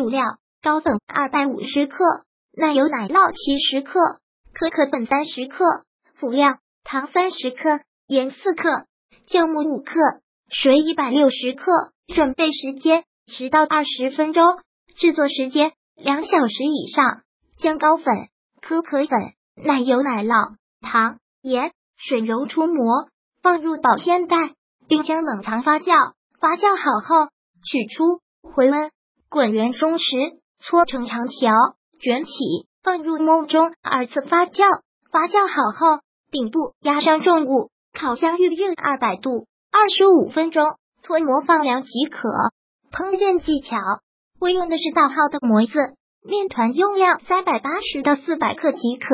主料：高粉二百五十克，奶油奶酪七十克，可可粉三十克。辅料：糖三十克，盐四克，酵母五克，水一百六十克。准备时间十到二十分钟，制作时间两小时以上。将高粉、可可粉、奶油奶酪、糖、盐、水揉出膜，放入保鲜袋，冰箱冷藏发酵。发酵好后，取出，回温，滚圆松弛，搓成长条，卷起，放入瓮中，二次发酵。发酵好后，顶部压上重物，烤箱预热二百度，二十五分钟，脱模放凉即可。烹饪技巧：我用的是大号的模子，面团用量三百八十到四百克即可。